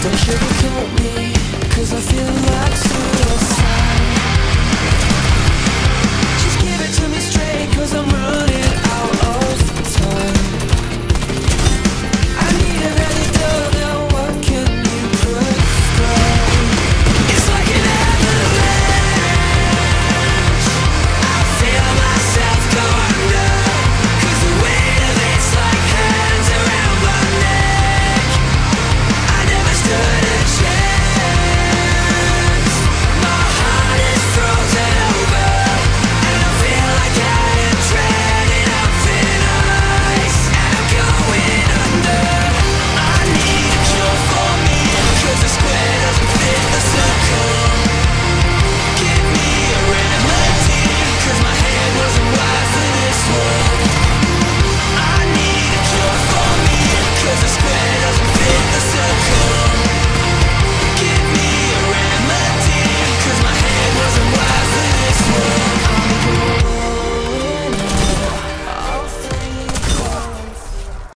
Don't sugarcoat me, cause I feel like so